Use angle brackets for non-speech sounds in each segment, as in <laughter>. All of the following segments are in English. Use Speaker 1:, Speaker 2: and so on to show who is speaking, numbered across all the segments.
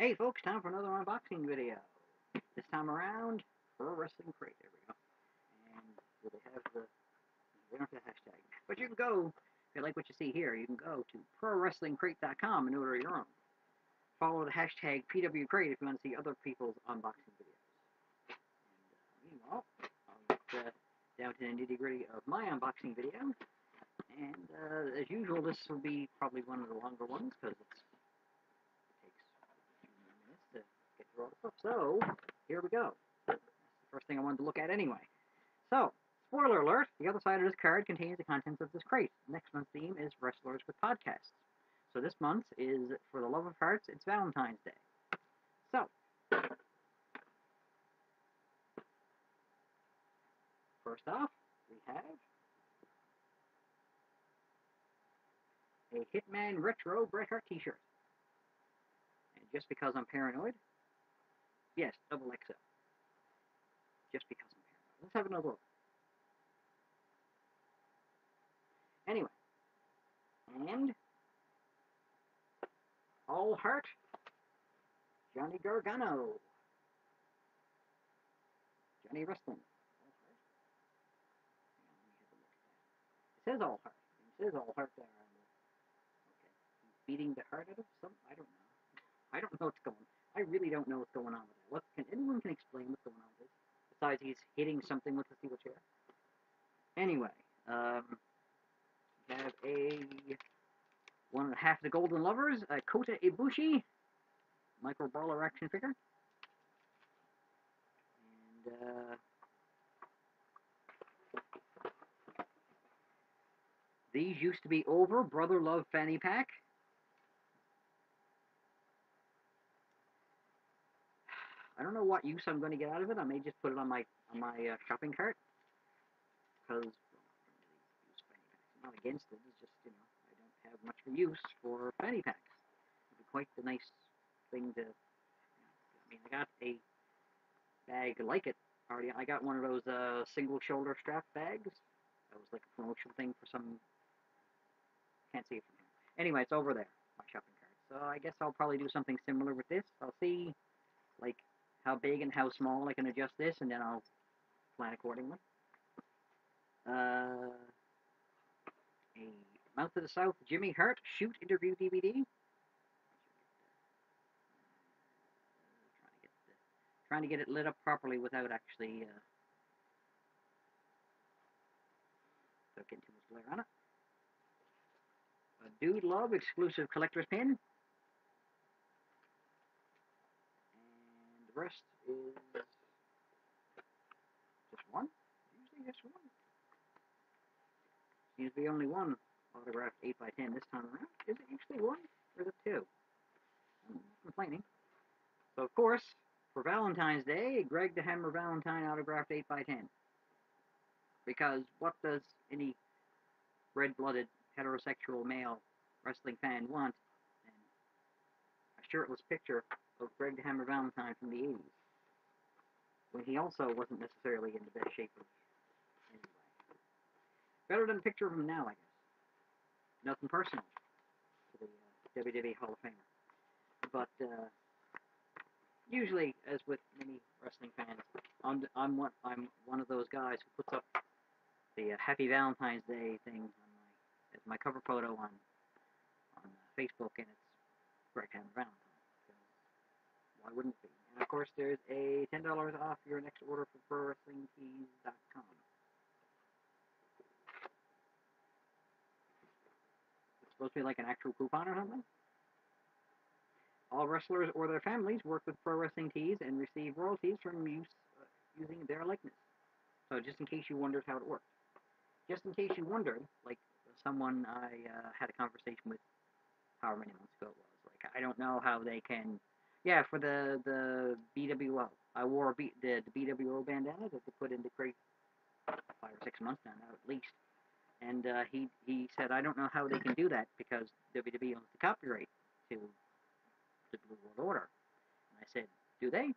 Speaker 1: Hey folks, time for another unboxing video. This time around, Pro Wrestling Crate. There we go. And they have the, they don't have the hashtag. But you can go, if you like what you see here, you can go to ProWrestlingCrate.com and order your own. Follow the hashtag PWCrate if you want to see other people's unboxing videos. And uh, meanwhile, I'll get uh, down to the nitty gritty of my unboxing video. And uh, as usual, this will be probably one of the longer ones because it's So, here we go. First thing I wanted to look at anyway. So, spoiler alert, the other side of this card contains the contents of this crate. Next month's theme is Wrestlers with Podcasts. So this month is, for the love of hearts, it's Valentine's Day. So, first off, we have a Hitman Retro Bret Hart t-shirt. And just because I'm paranoid, Yes, double XL. Just because I'm paranoid. Let's have another look. Anyway. And All Heart, Johnny Gargano. Johnny Wrestling. It says All Heart. It says All Heart there. Okay. Beating the heart out of some. I don't know. <laughs> I don't know what's going on. I really don't know what's going on with that. What can anyone can explain what's going on with this? Besides, he's hitting something with the steel chair. Anyway, um, we have a one and a half the Golden Lovers, a Kota Ibushi micro brawler action figure, and uh, these used to be over Brother Love fanny pack. I don't know what use I'm going to get out of it. I may just put it on my on my uh, shopping cart because well, I'm not against it. It's just you know I don't have much use for fanny packs. It'd be quite the nice thing to. I mean, I got a bag like it already. I got one of those uh, single shoulder strap bags. That was like a promotional thing for some. Can't see it from here. Anyway, it's over there, my shopping cart. So I guess I'll probably do something similar with this. I'll see, like, how big and how small I can adjust this, and then I'll plan accordingly. Uh, a Mouth of the South Jimmy Hart Shoot Interview DVD. Trying to get the, trying to get it lit up properly without actually uh, getting too much glare on it. A Dude Love exclusive collector's pin. Rest is just one. Usually just one. Seems to be only one autographed 8 by 10 this time around. Is it usually one? Or is it two? I'm complaining. So, of course, for Valentine's Day, Greg the Hammer Valentine autographed 8 by 10 Because what does any red-blooded heterosexual male wrestling fan want? And a shirtless picture of Greg the Hammer Valentine from the 80s, when he also wasn't necessarily in the best shape of anyway. Better than a picture of him now, I guess. Nothing personal to the uh, WWE Hall of Famer. But uh, usually, as with many wrestling fans, I'm, I'm, one, I'm one of those guys who puts up the uh, Happy Valentine's Day thing on my, as my cover photo on on Facebook, and it's Greg Hammer Valentine. Why wouldn't it be? And of course, there's a $10 off your next order for ProWrestlingTees.com. It's supposed to be like an actual coupon or something? All wrestlers or their families work with Pro Wrestling Tees and receive royalties from use uh, using their likeness. So just in case you wondered how it worked. Just in case you wondered, like someone I uh, had a conversation with however many months ago it was, like I don't know how they can yeah, for the the BWO. I wore a B, the, the BWO bandana that they put into crate five or six months now, at least. And uh, he he said, I don't know how they can do that because WWE owns the copyright to the Blue World Order. And I said, do they?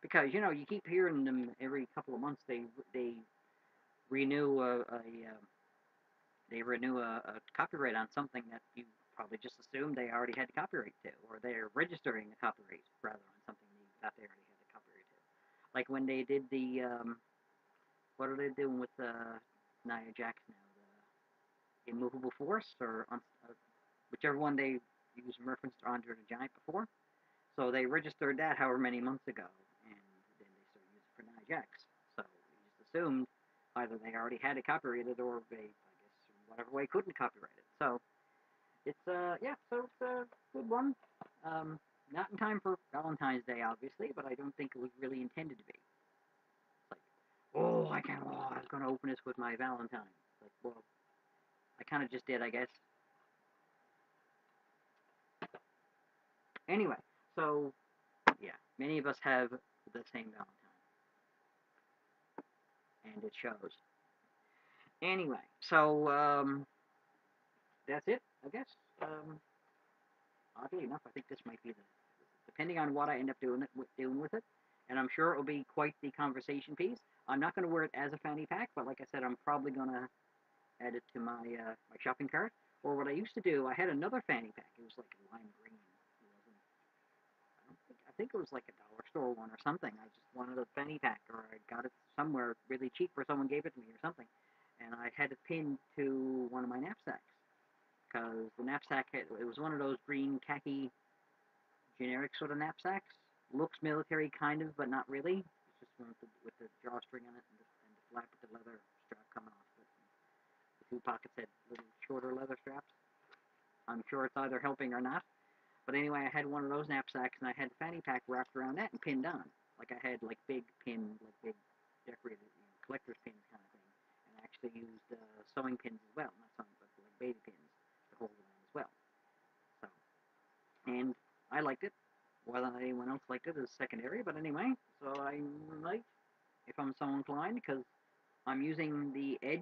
Speaker 1: Because you know you keep hearing them every couple of months. They they renew a, a um, they renew a, a copyright on something that you probably just assumed they already had the copyright to, or they're registering a copyright rather on something that they already had a copyright to. Like when they did the um, what are they doing with uh, Nia Jax now? The immovable force, or uh, whichever one they used in reference to Andre the Giant before. So they registered that however many months ago, and then they started using it for Nia Jax. So we just assumed either they already had it copyrighted, or they, I guess, whatever way couldn't copyright it. So it's uh yeah, so it's a good one. Um, not in time for Valentine's Day, obviously, but I don't think it was really intended to be. Like, oh, I can't. Oh, I was gonna open this with my Valentine. Like, well, I kind of just did, I guess. Anyway, so yeah, many of us have the same Valentine, and it shows. Anyway, so um, that's it, I guess. Um, oddly enough, I think this might be the, depending on what I end up doing it, doing with it, and I'm sure it will be quite the conversation piece. I'm not going to wear it as a fanny pack, but like I said, I'm probably going to add it to my uh, my shopping cart. Or what I used to do, I had another fanny pack. It was like lime green. I think. I think it was like a dollar store one or something. I just wanted a fanny pack, or I got it somewhere really cheap, or someone gave it to me or something. And I had it pinned to one of my knapsacks because the knapsack had, it was one of those green khaki generic sort of knapsacks. Looks military kind of, but not really. It's just one with the, with the drawstring on it and the, and the flap with the leather strap coming off. The two pockets had little shorter leather straps. I'm sure it's either helping or not. But anyway, I had one of those knapsacks and I had the fanny pack wrapped around that and pinned on. Like I had like big pin, like big decorated you know, collector's pins kind of thing. And I actually used uh, sewing pins as well, not sewing, but like baby pins hold it on as well. So, and I liked it. Whether anyone else liked it is secondary, but anyway, so I might, if I'm so inclined, because I'm using the edge.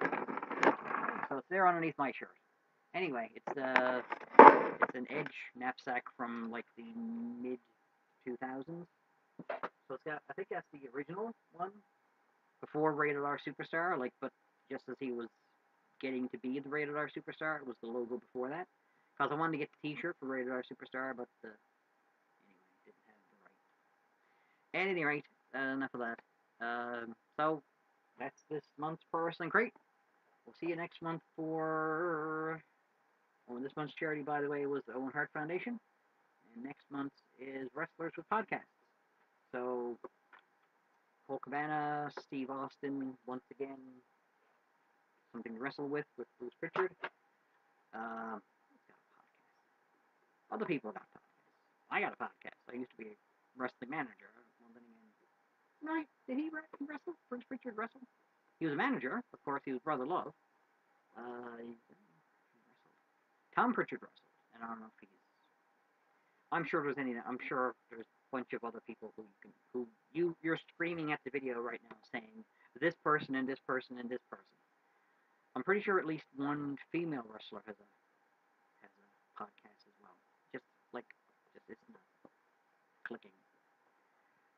Speaker 1: It. So it's there underneath my shirt. Anyway, it's a it's an edge knapsack from like the mid 2000s. So it's got, I think that's the original one before Rated R Superstar, like, but just as he was getting to be the Rated R Superstar. It was the logo before that. Because I wanted to get the T-shirt for Rated R Superstar, but uh, anyway, didn't have the right. At any rate, uh, enough of that. Um, so that's this month's Pro Wrestling Crate. We'll see you next month for. Oh, this month's charity, by the way, was the Owen Hart Foundation, and next month is Wrestlers with Podcasts. So, Colt Cabana, Steve Austin, once again, something to wrestle with with Bruce Prichard. Um, Other people got podcasts. I got a podcast. I used to be a wrestling manager. Right? Did he wrestle? Bruce Prichard wrestle? He was a manager. Of course, he was Brother Love. Uh, he Tom Prichard wrestled, and I don't know if he's. I'm sure there's any. I'm sure there's a bunch of other people who you can, who you you're screaming at the video right now saying this person and this person and this person. I'm pretty sure at least one female wrestler has a has a podcast as well. Just like just it's not clicking.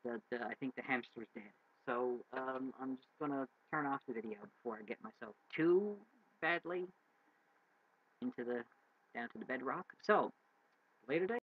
Speaker 1: The, the I think the hamster's dead. So um, I'm just gonna turn off the video before I get myself too badly into the down to the bedrock. So later day.